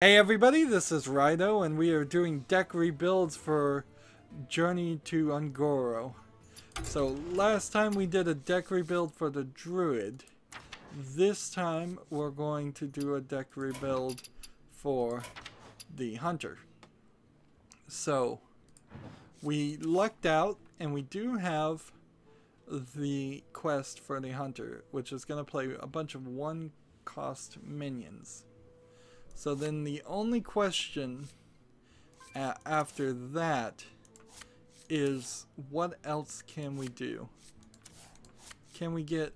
Hey everybody, this is Rydo, and we are doing deck rebuilds for Journey to Un'Goro. So last time we did a deck rebuild for the Druid. This time we're going to do a deck rebuild for the Hunter. So we lucked out and we do have the quest for the Hunter, which is going to play a bunch of one cost minions. So then the only question after that is what else can we do? Can we get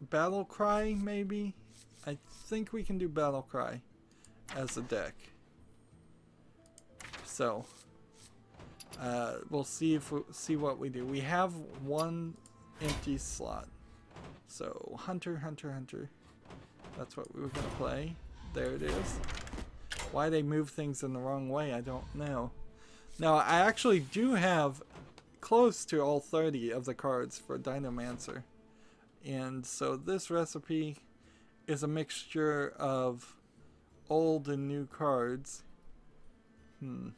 Battle Cry maybe? I think we can do Battle Cry as a deck. So uh, we'll see if we, see what we do. We have one empty slot. So Hunter, Hunter, Hunter. That's what we were gonna play. There it is. Why they move things in the wrong way, I don't know. Now, I actually do have close to all 30 of the cards for Dinomancer. And so this recipe is a mixture of old and new cards. Hmm,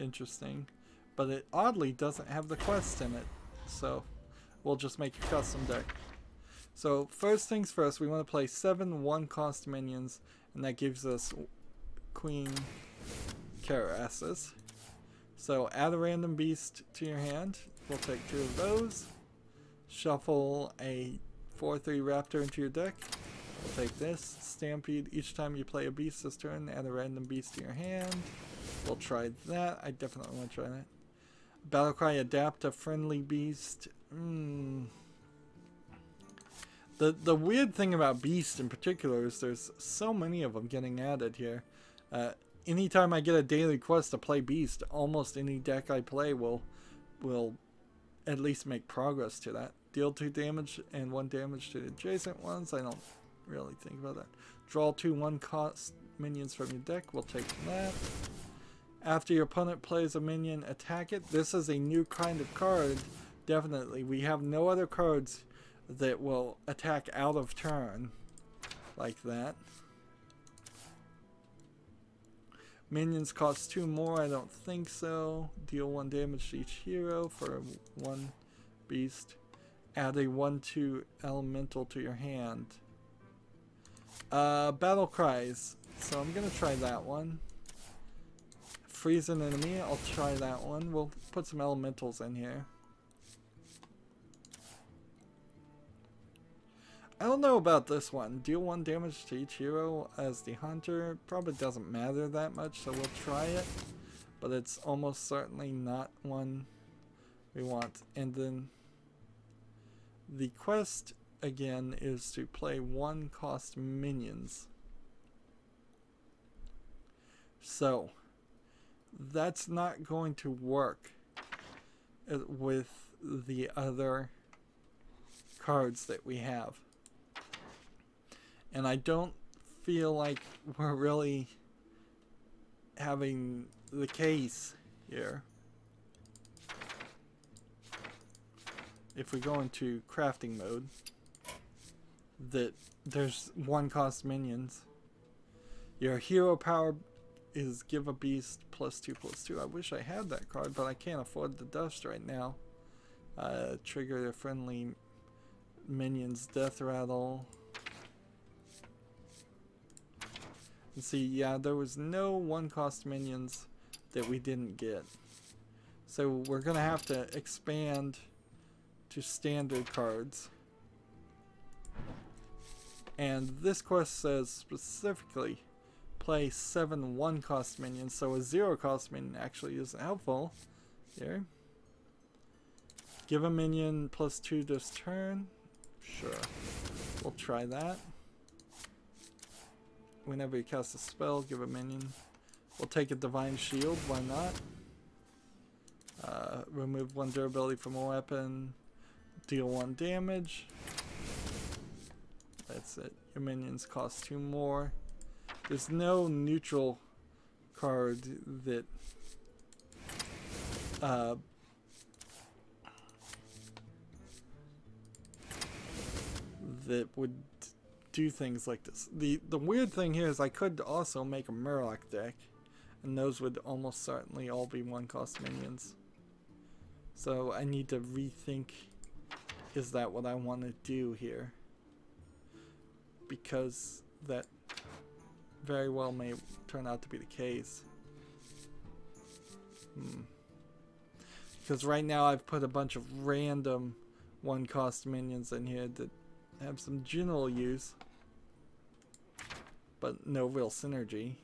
interesting. But it oddly doesn't have the quest in it. So we'll just make a custom deck. So first things first, we want to play seven one-cost minions, and that gives us Queen Karasis. So add a random beast to your hand. We'll take two of those. Shuffle a 4-3 Raptor into your deck. We'll take this. Stampede. Each time you play a beast this turn, add a random beast to your hand. We'll try that. I definitely want to try that. Battlecry adapt a friendly beast. Hmm. The, the weird thing about Beast in particular is there's so many of them getting added here. Uh, anytime I get a daily quest to play Beast, almost any deck I play will will at least make progress to that. Deal 2 damage and 1 damage to the adjacent ones. I don't really think about that. Draw 2 1 cost minions from your deck. We'll take that. After your opponent plays a minion, attack it. This is a new kind of card. Definitely. We have no other cards that will attack out of turn like that. Minions cost two more, I don't think so. Deal one damage to each hero for one beast. Add a 1-2 elemental to your hand. Uh, battle cries. So I'm gonna try that one. Freeze an enemy, I'll try that one. We'll put some elementals in here. I don't know about this one. Deal one damage to each hero as the hunter. Probably doesn't matter that much, so we'll try it. But it's almost certainly not one we want. And then the quest, again, is to play one cost minions. So, that's not going to work uh, with the other cards that we have and I don't feel like we're really having the case here. If we go into crafting mode, that there's one cost minions. Your hero power is give a beast plus two plus two. I wish I had that card, but I can't afford the dust right now. Uh, trigger a friendly minions death rattle. See, yeah, there was no one-cost minions that we didn't get. So we're going to have to expand to standard cards. And this quest says specifically play seven one-cost minions, so a zero-cost minion actually isn't helpful here. Give a minion plus two this turn. Sure. We'll try that whenever you cast a spell, give a minion. We'll take a Divine Shield, why not? Uh, remove one durability from a weapon, deal one damage. That's it. Your minions cost two more. There's no neutral card that uh, that would do things like this. The the weird thing here is I could also make a Murloc deck, and those would almost certainly all be one cost minions. So I need to rethink, is that what I want to do here? Because that very well may turn out to be the case. Hmm. Because right now I've put a bunch of random one cost minions in here that have some general use, but no real synergy.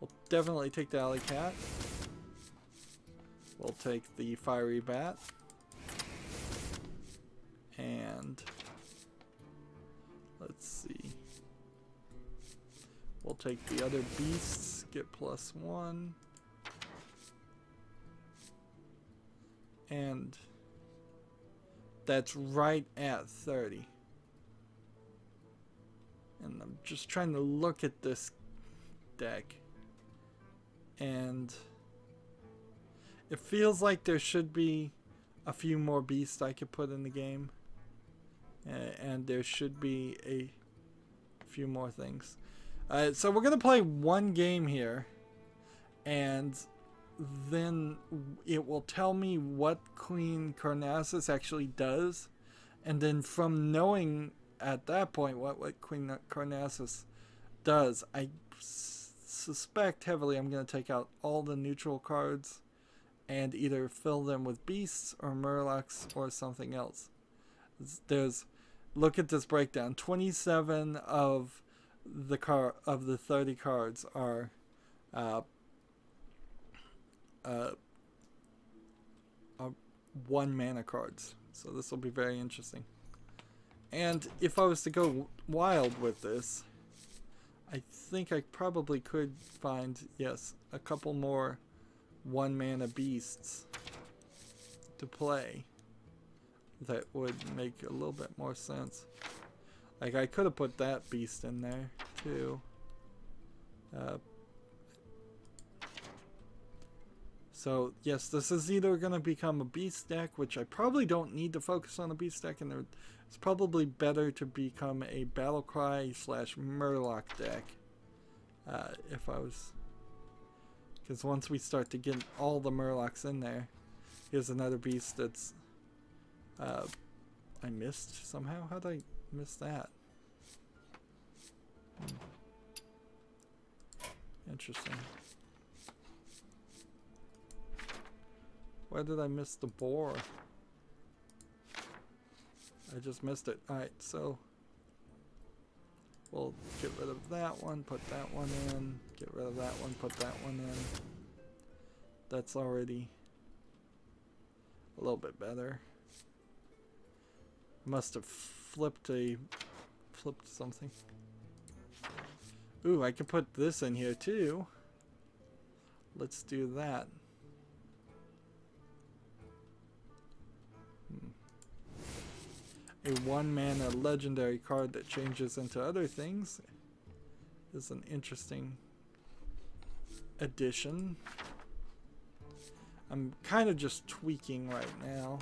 We'll definitely take the alley cat. We'll take the fiery bat. And let's see. We'll take the other beasts, get plus one. And that's right at 30. And I'm just trying to look at this deck. And it feels like there should be a few more beasts I could put in the game. And there should be a few more things. Uh, so we're going to play one game here. And then it will tell me what Queen Carnassus actually does. And then from knowing at that point what, what Queen Carnassus does, I suspect heavily I'm going to take out all the neutral cards and either fill them with beasts or murlocs or something else. There's look at this breakdown. 27 of the car of the 30 cards are uh, uh, uh, one mana cards. So this will be very interesting. And if I was to go wild with this, I think I probably could find, yes, a couple more one mana beasts to play that would make a little bit more sense. Like I could have put that beast in there too. Uh, So yes, this is either going to become a beast deck, which I probably don't need to focus on a beast deck, and it's probably better to become a Battlecry slash Murloc deck. Uh, if I was... Because once we start to get all the Murlocs in there, here's another beast that's... Uh, I missed somehow? How did I miss that? Hmm. Interesting. Why did I miss the boar? I just missed it. Alright, so we'll get rid of that one, put that one in, get rid of that one, put that one in. That's already a little bit better. Must have flipped a flipped something. Ooh, I can put this in here too. Let's do that. A one mana legendary card that changes into other things is an interesting addition. I'm kind of just tweaking right now.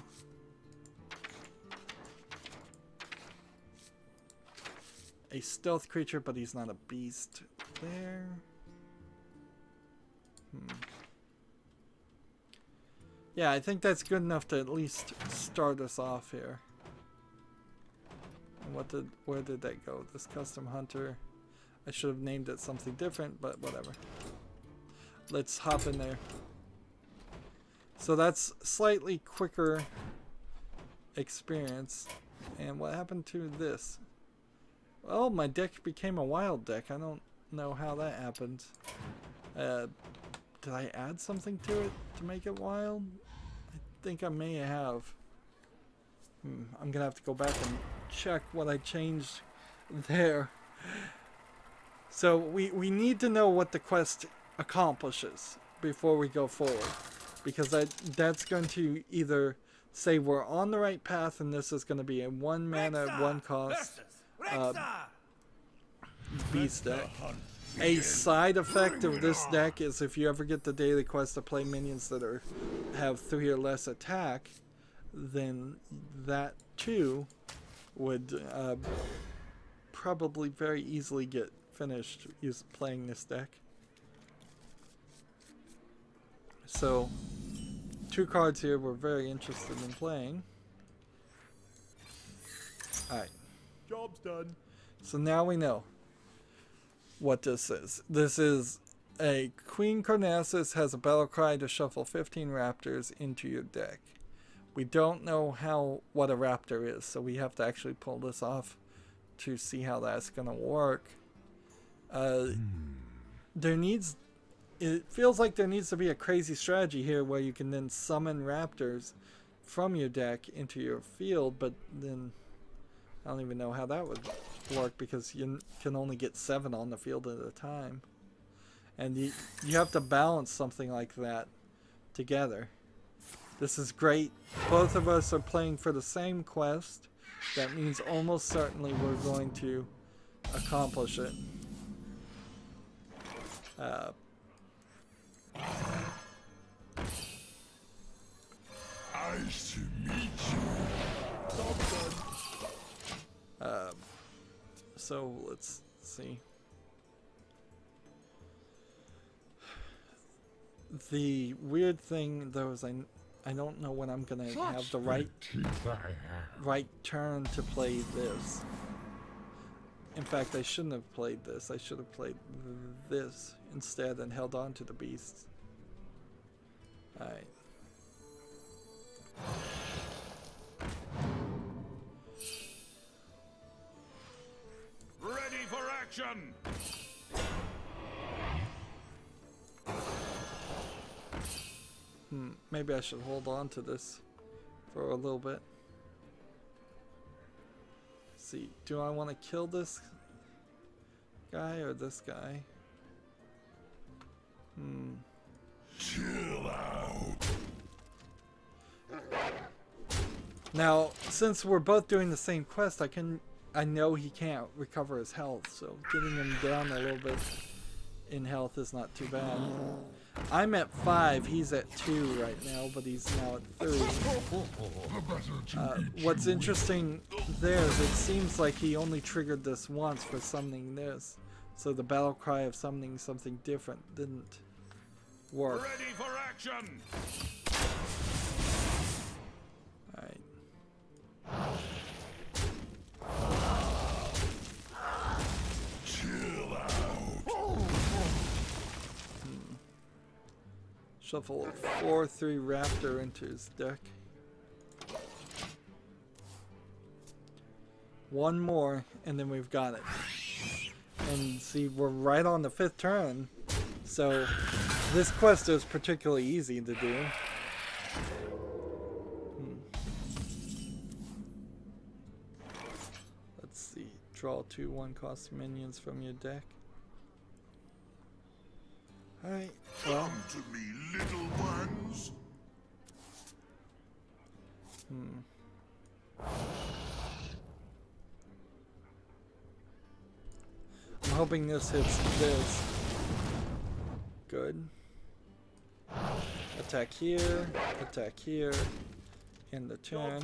A stealth creature, but he's not a beast. There. Hmm. Yeah, I think that's good enough to at least start us off here. What did, where did that go? This custom hunter. I should have named it something different, but whatever. Let's hop in there. So that's slightly quicker experience. And what happened to this? Well, my deck became a wild deck. I don't know how that happened. Uh, did I add something to it to make it wild? I think I may have. Hmm, I'm gonna have to go back and check what I changed there. So we, we need to know what the quest accomplishes before we go forward. Because that that's going to either say we're on the right path and this is going to be a one mana, one cost uh, beast deck. A side effect of this deck is if you ever get the daily quest to play minions that are have three or less attack, then that too would uh, probably very easily get finished use playing this deck. So, two cards here we're very interested in playing. Alright. Job's done. So now we know what this is. This is a Queen Carnassus has a battle cry to shuffle 15 raptors into your deck. We don't know how what a raptor is, so we have to actually pull this off to see how that's going to work. Uh, There needs, it feels like there needs to be a crazy strategy here where you can then summon raptors from your deck into your field, but then I don't even know how that would work because you can only get seven on the field at a time. And you, you have to balance something like that together. This is great. Both of us are playing for the same quest. That means almost certainly we're going to accomplish it. Uh, Nice to meet you. So let's see. The weird thing though is I, I don't know when I'm gonna have the right teeth I have. right turn to play this. In fact, I shouldn't have played this. I should have played this instead and held on to the beasts. Alright. Ready for action. Hmm, maybe I should hold on to this for a little bit. see, do I want to kill this guy or this guy? Hmm. Chill out. Now, since we're both doing the same quest, I can I know he can't recover his health, so getting him down a little bit in health is not too bad. I'm at five, he's at two right now, but he's now at three. The better to Uh, what's interesting there is it seems like he only triggered this once for summoning this. So the battle cry of summoning something different didn't work. Ready for action. Alright. Shuffle 4-3 Raptor into his deck. One more, and then we've got it. And see, we're right on the fifth turn, so this quest is particularly easy to do. Hmm. Let's see. Draw two one cost minions from your deck. Alright, well. Come to me, little ones. Hmm. I'm hoping this hits this. Good. Attack here, attack here, in the turn.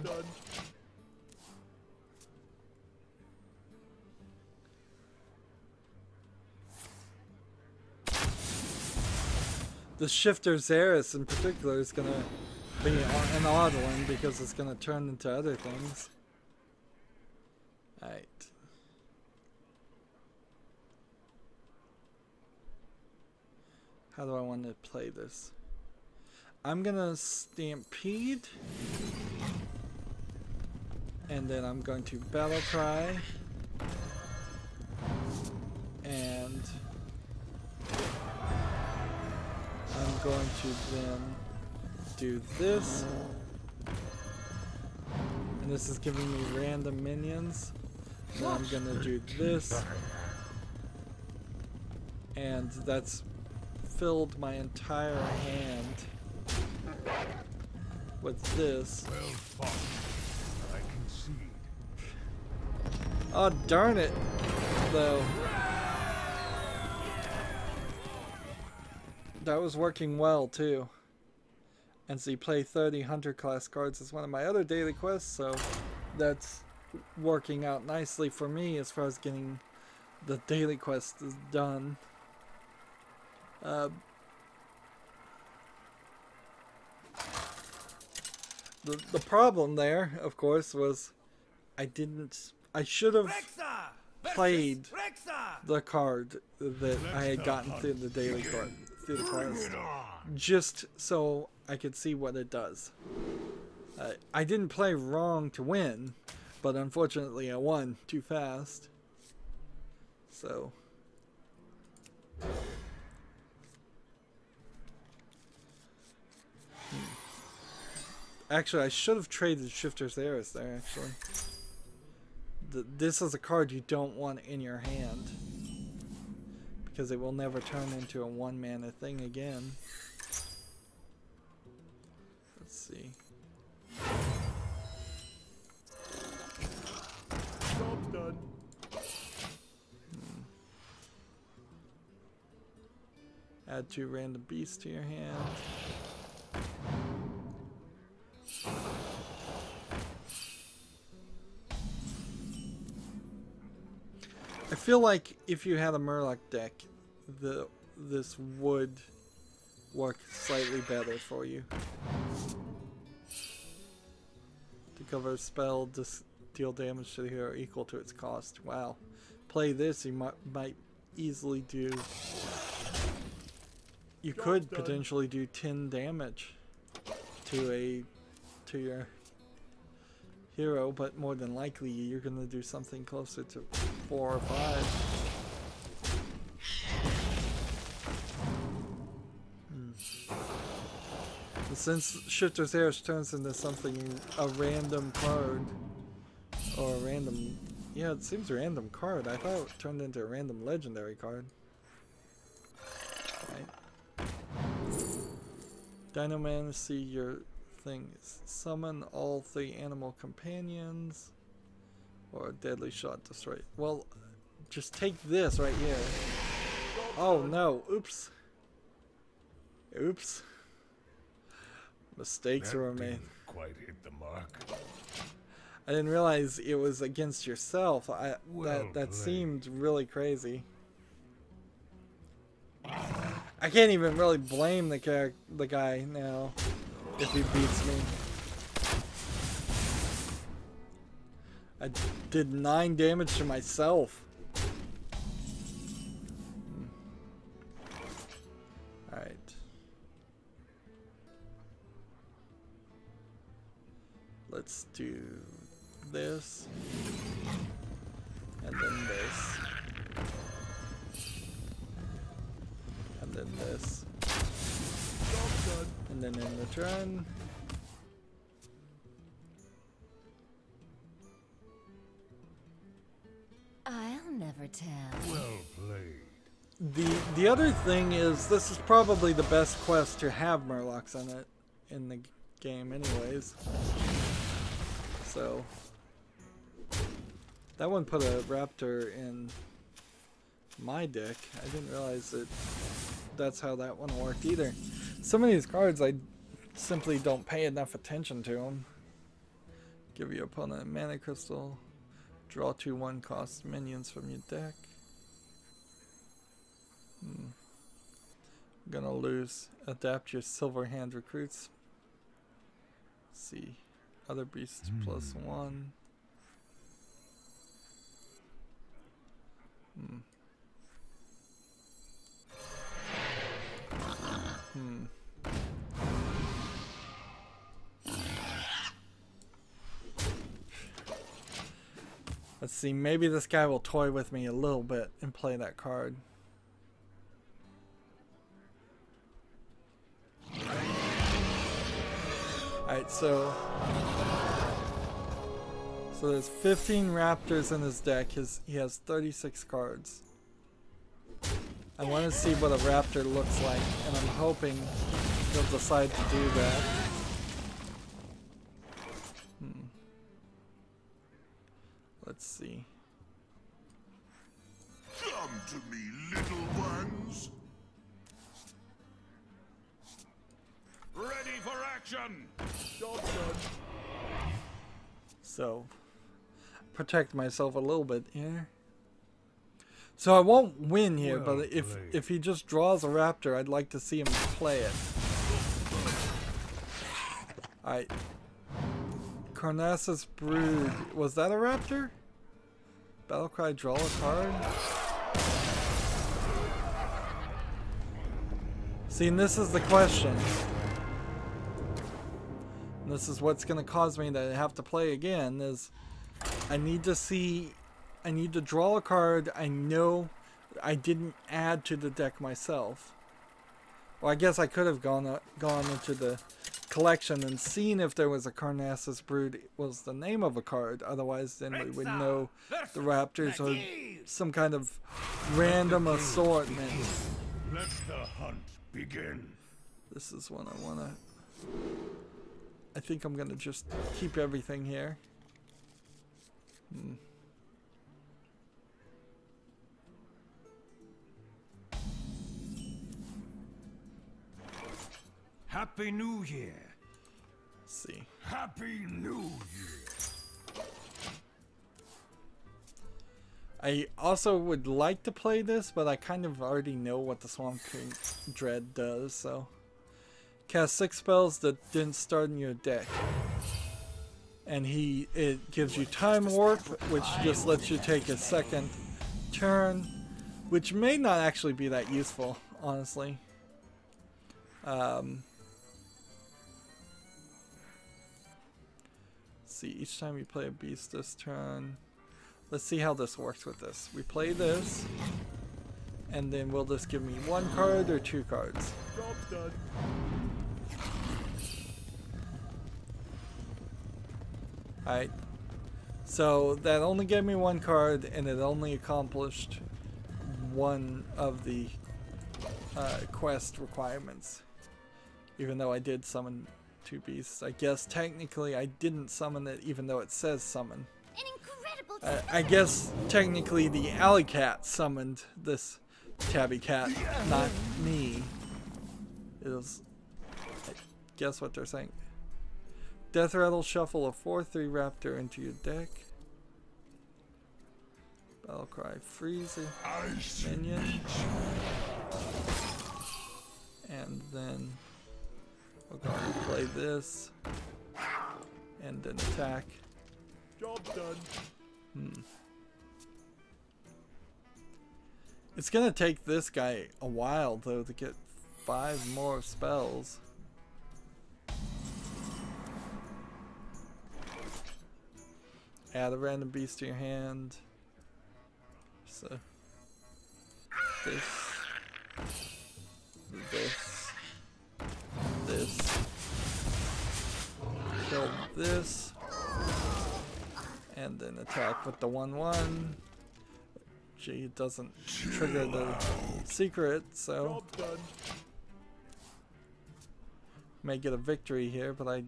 The Shifter Zerus in particular is gonna be an odd one because it's gonna turn into other things. Alright. How do I want to play this? I'm gonna Stampede. And then I'm going to Battle Cry. And going to then do this. And this is giving me random minions. And I'm gonna do this. And that's filled my entire hand with this. Well fought. I concede. Oh darn it, though. That was working well too. And so you play 30 hunter class cards as one of my other daily quests, so that's working out nicely for me as far as getting the daily quest is done. Uh, the the problem there, of course, was I didn't. I should have played the card that I had gotten through the daily card through the just so I could see what it does. Uh, I didn't play wrong to win, but unfortunately I won too fast. So. Hmm. Actually, I should have traded Shifter Zerus there, actually. The, this is a card you don't want in your hand. Because it will never turn into a one mana thing again. Let's see. Job's done. Hmm. Add two random beasts to your hand. Feel like if you had a Murloc deck, the this would work slightly better for you. To cover a spell, just deal damage to the hero equal to its cost. Wow. Play this, you might might easily do you Job's could done. potentially do 10 damage to a to your hero, but more than likely you're gonna do something closer to four or five. Hmm. Since Shifter Zerus turns into something a random card or a random yeah, it seems a random card. I thought it turned into a random legendary card. Right. See your thing. Summon all three animal companions. Or a deadly shot destroy. Well, just take this right here. Oh no, oops. Oops. Mistakes That were made. didn't quite hit the mark. I didn't realize it was against yourself. I Well that that played. seemed really crazy. I can't even really blame the the guy now if he beats me. I did nine damage to myself. Hmm. Alright. Let's do this. And then this. And then this. And then in return. Tell. Well played. The the other thing is this is probably the best quest to have Murlocs on it in the game anyways. So that one put a raptor in my deck. I didn't realize that that's how that one worked either. Some of these cards I simply don't pay enough attention to them. Give your opponent a mana crystal. Draw two one cost minions from your deck. Hmm. Gonna lose. Adapt your silver hand recruits. see. Other beasts plus one. Hmm. Hmm. Let's see, maybe this guy will toy with me a little bit and play that card. Alright, so so there's 15 raptors in his deck. His he has 36 cards. I want to see what a raptor looks like, and I'm hoping he'll decide to do that. So, protect myself a little bit here. So I won't win here, Well but if played. if he just draws a raptor, I'd like to see him play it. I Carnassa's Brood. Was that a raptor? Battlecry draw a card? See, and this is the question. This is what's going to cause me to have to play again is I need to see I need to draw a card I know I didn't add to the deck myself. Well, I guess I could have gone uh, gone into the collection and seen if there was a Carnassa's Brood was the name of a card. Otherwise, then we would know the Raptors are some kind of random assortment. Let the hunt begin. This is one I want to... I think I'm going to just keep everything here. Hmm. Happy New Year. Let's see. Happy New Year. I also would like to play this, but I kind of already know what the Swamp King Dread does, so... Cast six spells that didn't start in your deck. And he it gives you Time Warp, which just lets you take a second turn, which may not actually be that useful, honestly. Um, see, each time you play a beast this turn... Let's see how this works with this. We play this, and then will this give me one card or two cards? Alright. So that only gave me one card, and it only accomplished one of the uh, quest requirements. Even though I did summon two beasts. I guess technically I didn't summon it, even though it says summon. Uh, I guess technically the alley cat summoned this tabby cat, not me. It was. I guess what they're saying. Death Rattle shuffle a 4 3 raptor into your deck. Battlecry freeze a Ice minion. And then we'll go and play this. And then attack. Job's done. Hmm. It's gonna take this guy a while though to get five more spells. Add a random beast to your hand. So this, this, this, kill this, and then attack with the one one. Gee, it doesn't trigger the secret, so may get a victory here, but I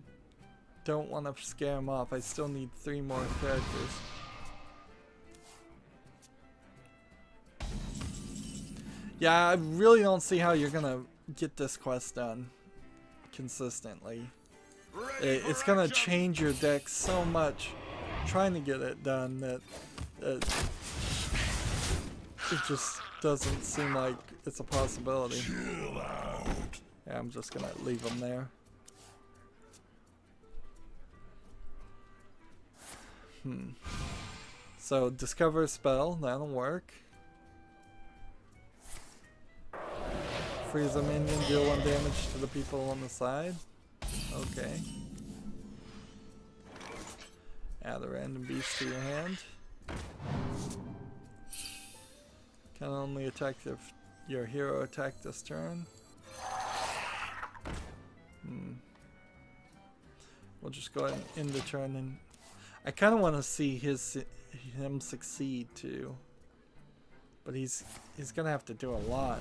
don't want to scare him off. I still need three more characters. Yeah, I really don't see how you're gonna get this quest done consistently. It, it's gonna change your deck so much trying to get it done that uh, it just doesn't seem like it's a possibility. Yeah, I'm just gonna leave them there. Hmm. So discover a spell, that'll work. Freeze a minion, deal one damage to the people on the side. Okay. Add a random beast to your hand. Can only attack if your hero attacked this turn. Hmm. We'll just go ahead and end the turn and I kind of want to see his him succeed too. But he's he's gonna have to do a lot.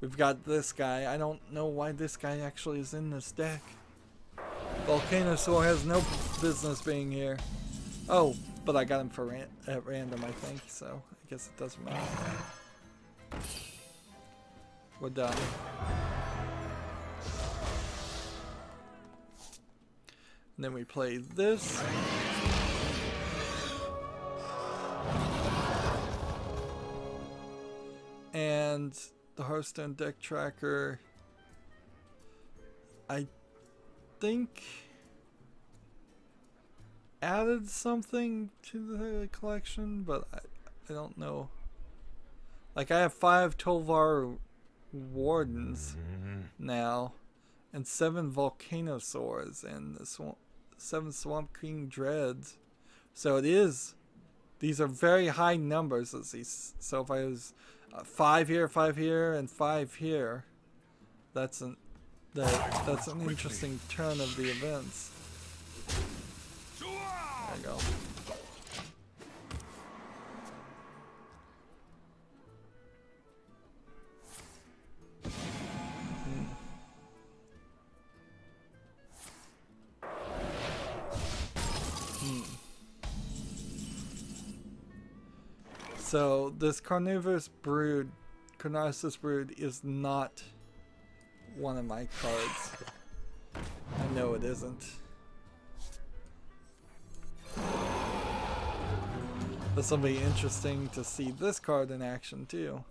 We've got this guy. I don't know why this guy actually is in this deck. Volcanosaur has no business being here. Oh, but I got him for ran at random, I think, so I guess it doesn't matter. We're done. And then we play this. And the Hearthstone deck tracker, I think added something to the collection, but I, I don't know. Like I have five Tol'vir Wardens mm-hmm. now, and seven Volcanosaurs, and this swamp, seven Swamp King Dreads. So it is. These are very high numbers. Let's see. So if I was uh, five here, five here, and five here, that's an that that's an interesting turn of the events. This carnivorous brood, Carnassa's brood, is not one of my cards. I know it isn't. This will be interesting to see this card in action too.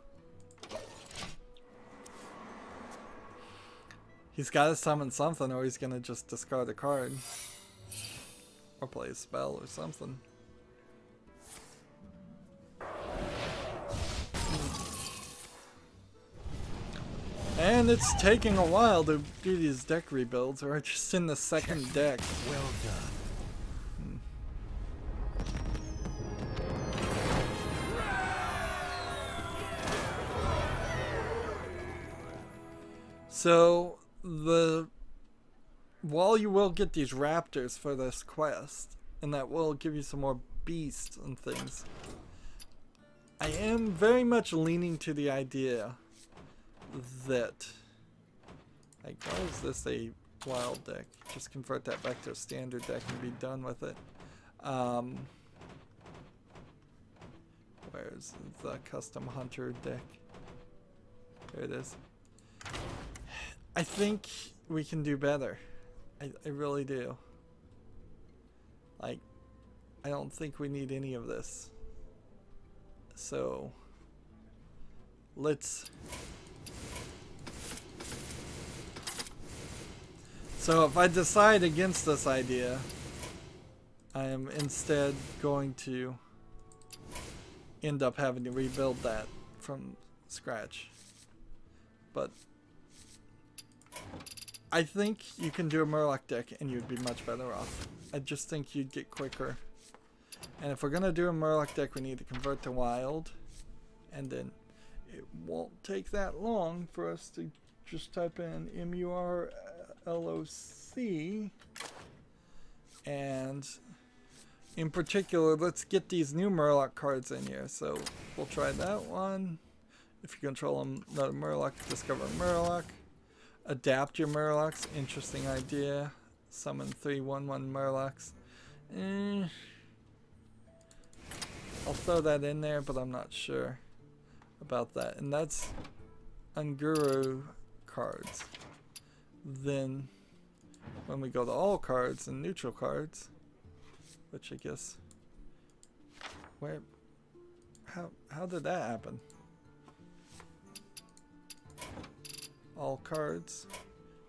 He's got to summon something or he's going to just discard a card. Or play a spell or something. And it's taking a while to do these deck rebuilds. We're just in the second deck. Well done. So the while you will get these raptors for this quest, and that will give you some more beasts and things. I am very much leaning to the idea that like why is this a wild deck? Just convert that back to a standard deck and be done with it. Um, where's the custom hunter deck? There it is. I think we can do better. I, I really do. Like, I don't think we need any of this. So, let's... So if I decide against this idea, I am instead going to end up having to rebuild that from scratch. But I think you can do a Murloc deck and you'd be much better off. I just think you'd get quicker. And if we're going to do a Murloc deck, we need to convert to Wild. And then it won't take that long for us to just type in M-U-R-L-O-C. And in particular, let's get these new Murloc cards in here. So we'll try that one. If you control another Murloc, discover Murloc. Adapt your Murlocs. Interesting idea. Summon three one one Murlocs. Eh. I'll throw that in there, but I'm not sure about that. And that's Un'Goro cards. Then when we go to all cards and neutral cards, which I guess where how how did that happen? all cards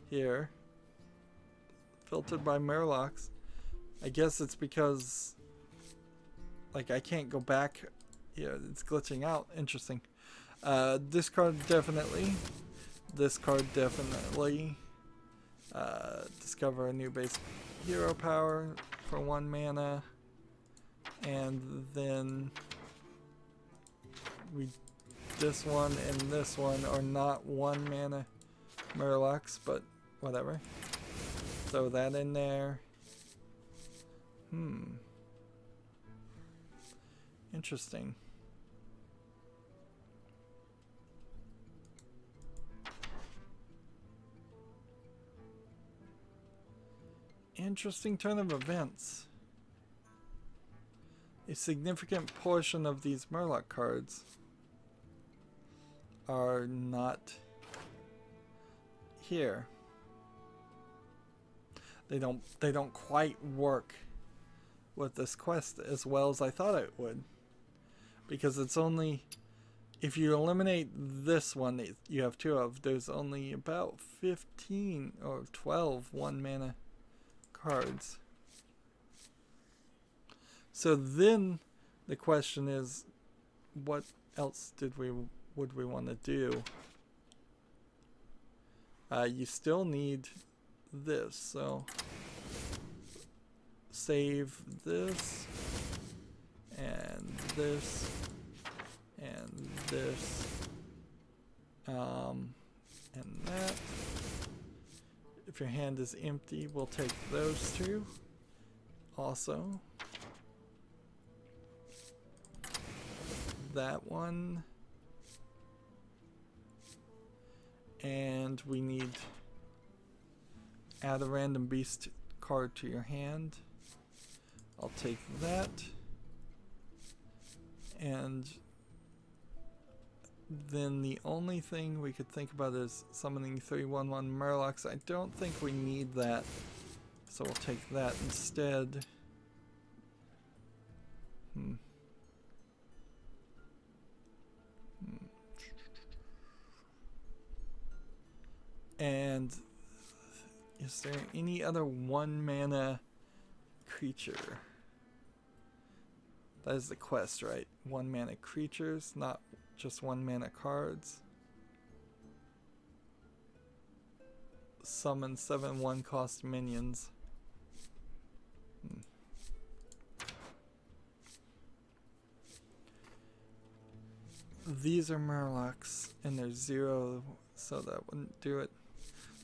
here filtered by Murlocs. I guess it's because like I can't go back yeah it's glitching out interesting uh, this card definitely this card definitely uh, discover a new base hero power for one mana and then we this one and this one are not one mana Murlocs, but whatever. Throw that in there. Hmm. Interesting. Interesting turn of events. A significant portion of these Murloc cards are not here. they don't they don't quite work with this quest as well as I thought it would. Because it's only if you eliminate this one that you have two of, there's only about 15 or 12 one mana cards. So then the question is what else did we would we want to do? Uh, you still need this, so save this and this and this um, and that. If your hand is empty, we'll take those two also. That one. And we need add a random beast card to your hand. I'll take that. And then the only thing we could think about is summoning 311 Murlocs. I don't think we need that. So we'll take that instead. Hmm. And is there any other one mana creature? That is the quest, right? One mana creatures, not just one mana cards. Summon seven one cost minions. Hmm. These are Murlocs, and there's zero, so that wouldn't do it.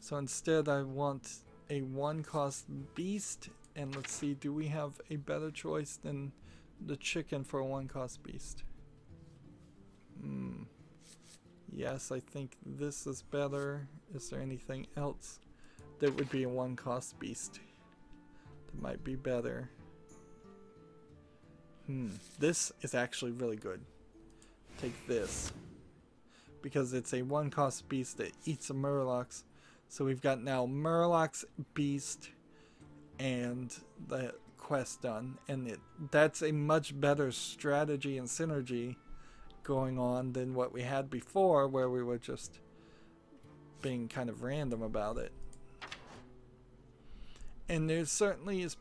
So instead I want a one cost beast, and let's see, do we have a better choice than the chicken for a one cost beast? Hmm. Yes, I think this is better. Is there anything else that would be a one cost beast? That might be better. Hmm. This is actually really good. Take this. Because it's a one cost beast that eats a Murlocs. So we've got now Murlocs, Beast, and the quest done. And it, that's a much better strategy and synergy going on than what we had before where we were just being kind of random about it. And there certainly is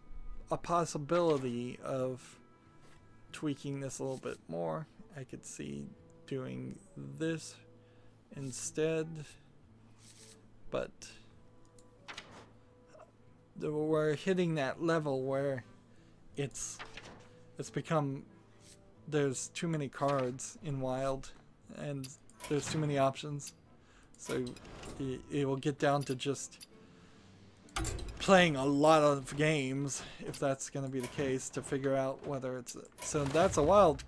a possibility of tweaking this a little bit more. I could see doing this instead, but we're hitting that level where it's it's become there's too many cards in wild and there's too many options. So it, will get down to just playing a lot of games if that's going to be the case to figure out whether it's so that's a wild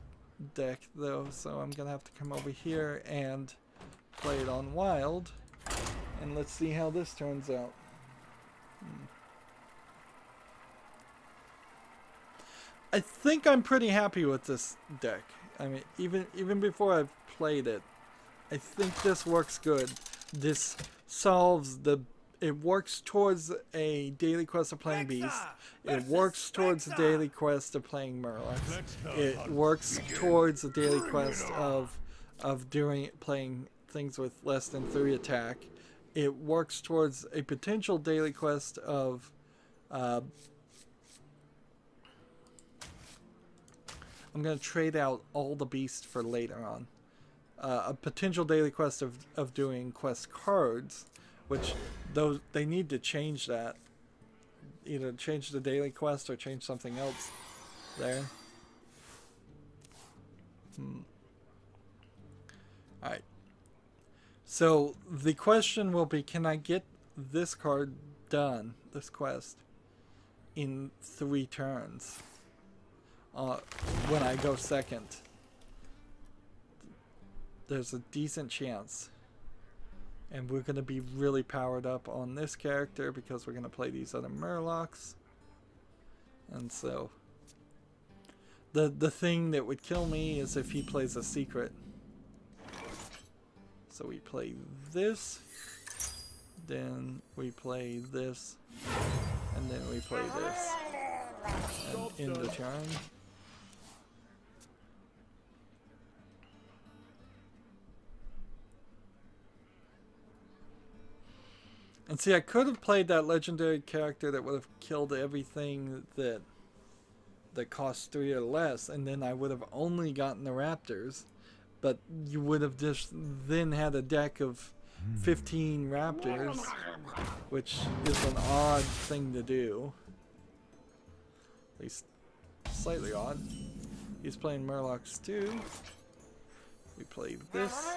deck though so I'm gonna have to come over here and play it on wild and let's see how this turns out I think I'm pretty happy with this deck. I mean, even even before I've played it, I think this works good. This solves the. It works towards a daily quest of playing Beast. It works towards the daily quest of playing Murlocs. It works towards the daily quest of of doing playing things with less than three attack. It works towards a potential daily quest of uh, I'm going to trade out all the beasts for later on. Uh, a potential daily quest of, of doing quest cards, which those they need to change that. Either change the daily quest or change something else there. Hmm. Alright. So the question will be, can I get this card done, this quest, in three turns? Uh, when I go second. There's a decent chance. And we're going to be really powered up on this character because we're going to play these other Murlocs. And so... The, the thing that would kill me is if he plays a secret. So we play this, then we play this, and then we play this. And in the turn. And see, I could have played that legendary character that would have killed everything that that cost three or less, and then I would have only gotten the Raptors. But you would have just then had a deck of hmm. 15 Raptors, which is an odd thing to do. At least slightly odd. He's playing Murlocs too. We play this.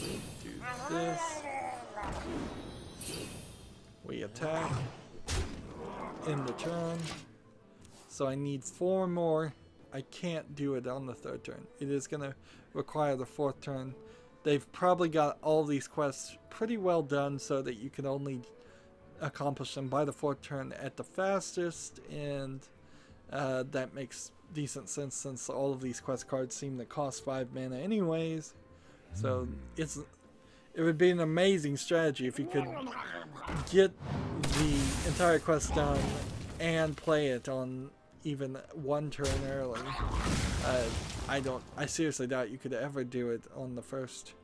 We do this. We attack. In the turn. So I need four more. I can't do it on the third turn. It is going to require the fourth turn. They've probably got all these quests pretty well done so that you can only accomplish them by the fourth turn at the fastest. And uh, that makes decent sense since all of these quest cards seem to cost 5 mana anyways. So it's it would be an amazing strategy if you could get the entire quest done and play it on even one turn early. Uh, I don't. I seriously doubt you could ever do it on the first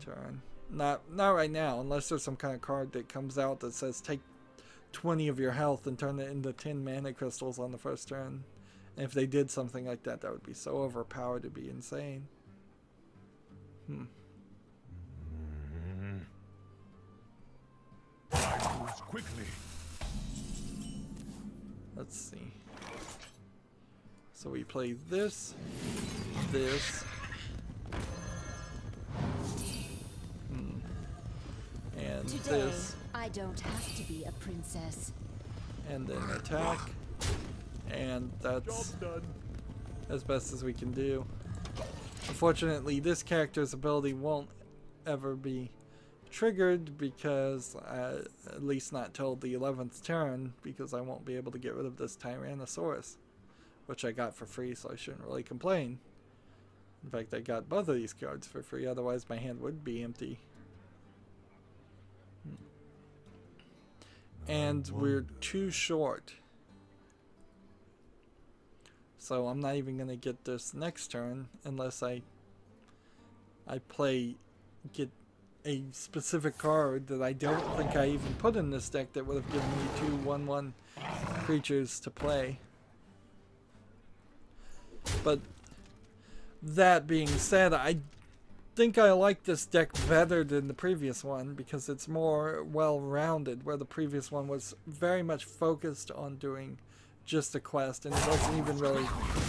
turn. Not not right now, unless there's some kind of card that comes out that says take 20 of your health and turn it into 10 mana crystals on the first turn. And if they did something like that, that would be so overpowered to be insane. Hmm. Quickly. Let's see. So we play this, this. Hmm. And Today, this, I don't have to be a princess. and then attack. And that's Job done. as best as we can do. Unfortunately, this character's ability won't ever be triggered because, uh, at least not till the 11th turn, because I won't be able to get rid of this Tyrannosaurus, which I got for free, so I shouldn't really complain. In fact, I got both of these cards for free, otherwise my hand would be empty. Hmm. And we're too short. So I'm not even gonna get this next turn unless I I play get a specific card that I don't think I even put in this deck that would have given me two one one creatures to play. But that being said, I think I like this deck better than the previous one because it's more well rounded, where the previous one was very much focused on doing just a quest and it wasn't even really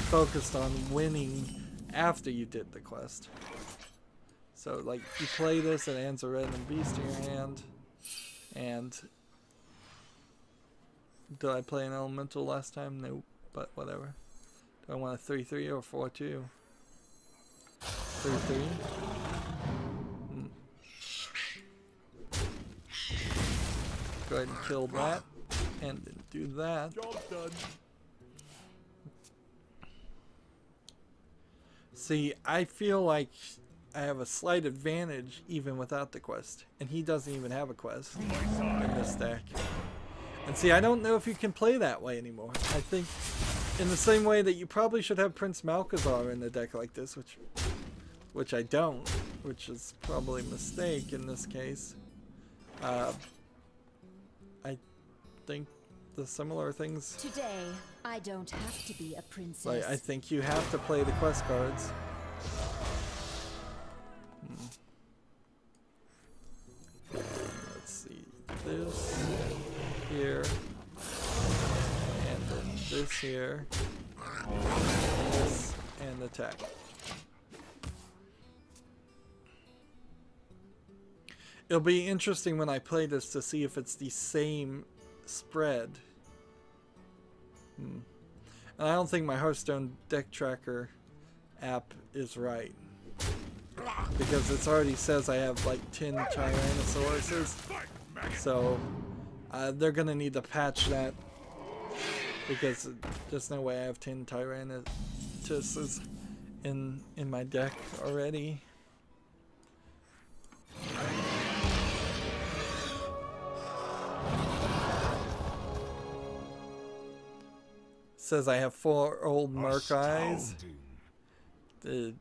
focused on winning after you did the quest. So like you play this, it adds a random beast in your hand, and did I play an elemental last time? Nope, but whatever. Do I want a 3-3 or 4-2? 3-3? Hmm. Go ahead and kill that, and then do that. Job done. See, I feel like I have a slight advantage even without the quest. And he doesn't even have a quest in this deck. And see, I don't know if you can play that way anymore. I think in the same way that you probably should have Prince Malchezaar in the deck like this, which which I don't, which is probably a mistake in this case. Uh, I think the similar things Today, I don't have to be a princess. like, I think you have to play the quest cards. This here. And then this here. This and attack. It'll be interesting when I play this to see if it's the same spread. Hmm. And I don't think my Hearthstone deck tracker app is right. Because it already says I have like 10 Tyrannosauruses. So uh, they're gonna need to patch that because there's no way I have Tin Tyrannitus in in my deck already. Says I have four Old Murk-Eyes. The,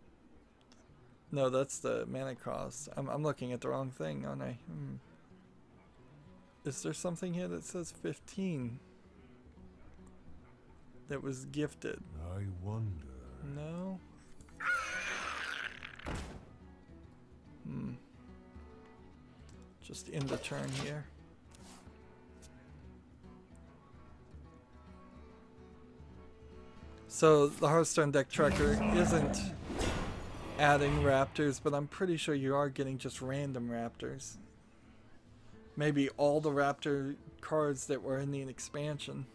no, that's the mana cost. I'm, I'm looking at the wrong thing, aren't I? Hmm. Is there something here that says 15? That was gifted. I wonder. No. Hmm. Just end the turn here. So the Hearthstone deck tracker isn't adding raptors, but I'm pretty sure you are getting just random raptors. Maybe all the raptor cards that were in the expansion.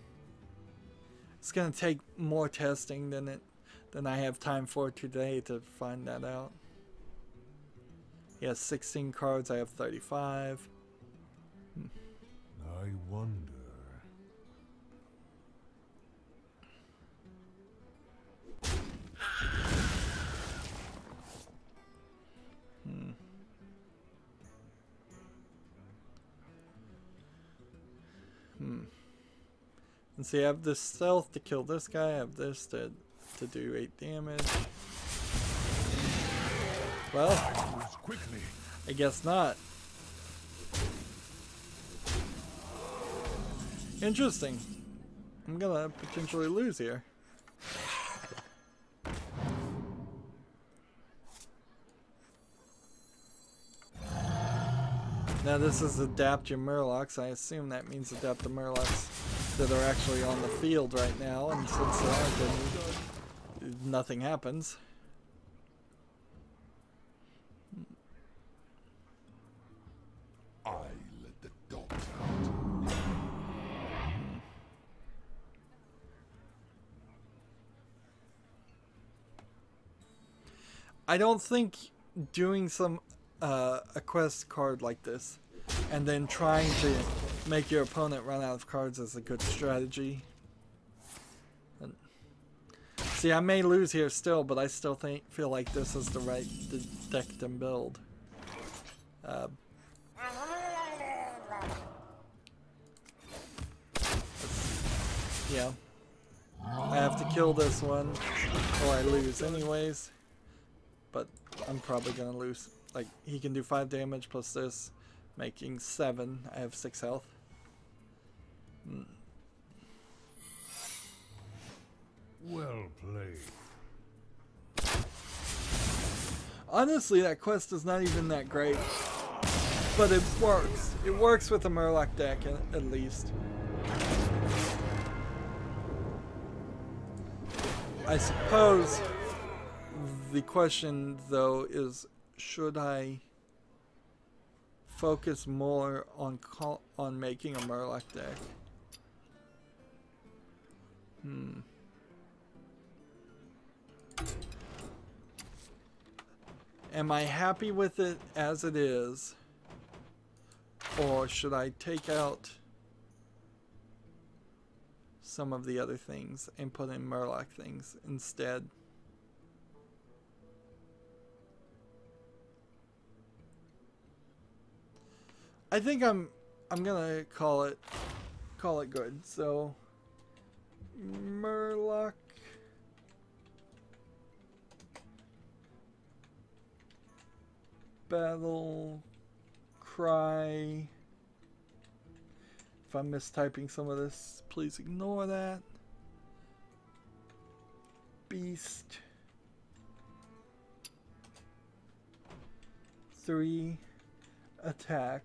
It's gonna take more testing than it than I have time for today to find that out. He has 16 cards, I have 35. Hmm. I wonder. And see, I have this stealth to kill this guy, I have this to, to do 8 damage. Well. I guess not. Interesting. I'm gonna potentially lose here. Now this is adapt your Murlocs. I assume that means adapt the Murlocs that are actually on the field right now, and since there aren't any, nothing happens. I let the dogs out. I don't think doing some uh, a quest card like this and then trying to make your opponent run out of cards is a good strategy. And- see, I may lose here still, but I still think feel like this is the right deck to build. Uh, yeah. I have to kill this one or I lose anyways. But I'm probably gonna lose. Like, he can do 5 damage plus this, making 7. I have 6 health. Hmm. Well played. Honestly, that quest is not even that great. But it works. It works with the Murloc deck, at least. I suppose the question, though, is should I focus more on call, on making a Murloc deck? Hmm. Am I happy with it as it is? Or should I take out some of the other things and put in Murloc things instead? I think I'm I'm gonna call it call it good. So Murloc Battle Cry If I'm mistyping some of this, please ignore that. Beast Three attack.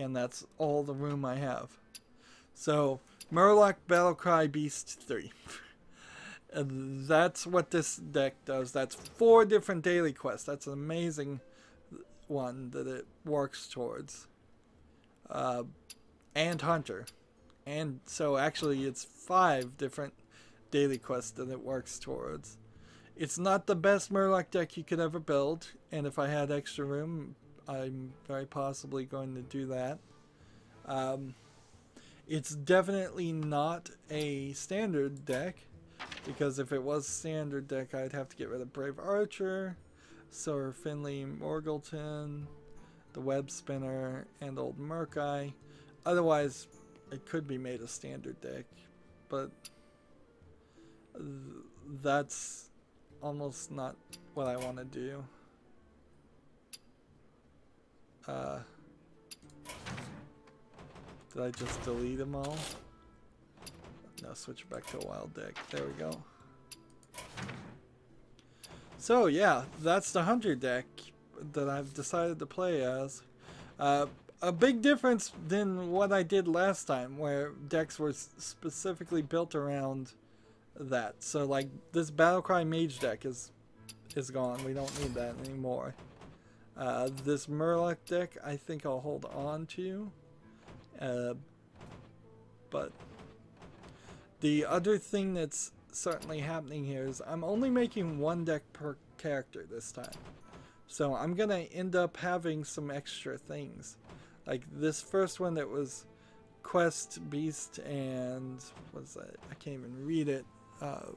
And that's all the room I have. So, Murloc Battlecry Beast 3. and that's what this deck does. That's four different daily quests. That's an amazing one that it works towards. Uh, and Hunter. And so actually it's five different daily quests that it works towards. It's not the best Murloc deck you could ever build, and if I had extra room, I'm very possibly going to do that. Um, it's definitely not a standard deck, Because if it was standard deck, I'd have to get rid of Brave Archer, Sir Finley Mrrgglton, the Webspinner, and Old Murk-Eye. Otherwise, it could be made a standard deck, but th- that's almost not what I want to do. Uh, did I just delete them all? No, switch back to a wild deck. There we go. So yeah, that's the hunter deck that I've decided to play as. Uh, a big difference than what I did last time, where decks were specifically built around that. So like this Battlecry Mage deck is is gone. We don't need that anymore. Uh, this Murloc deck, I think I'll hold on to. Uh, but the other thing that's certainly happening here is I'm only making one deck per character this time. So I'm going to end up having some extra things. Like this first one that was Quest, Beast, and what was that? I can't even read it. Uh,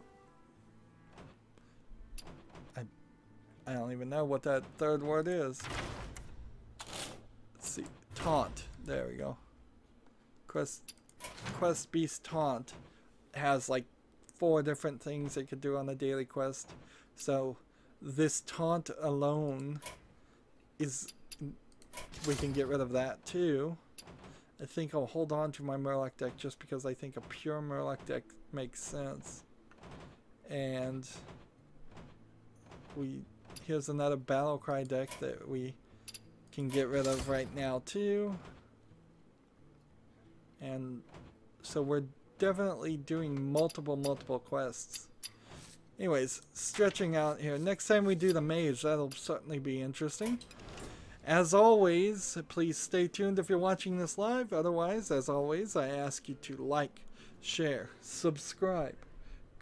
I don't even know what that third word is. Let's see. Taunt. There we go. Quest, Quest Beast Taunt has like four different things it could do on a daily quest. So this taunt alone is we can get rid of that too. I think I'll hold on to my Murloc deck just because I think a pure Murloc deck makes sense. And we here's another Battle Cry deck that we can get rid of right now too. And so we're definitely doing multiple, multiple quests. Anyways, stretching out here. Next time we do the mage, that'll certainly be interesting. As always, please stay tuned if you're watching this live. Otherwise, as always, I ask you to like, share, subscribe,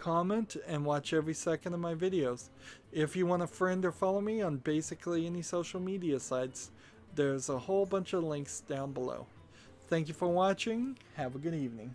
comment, and watch every second of my videos. If you want to friend or follow me on basically any social media sites, there's a whole bunch of links down below. Thank you for watching. Have a good evening.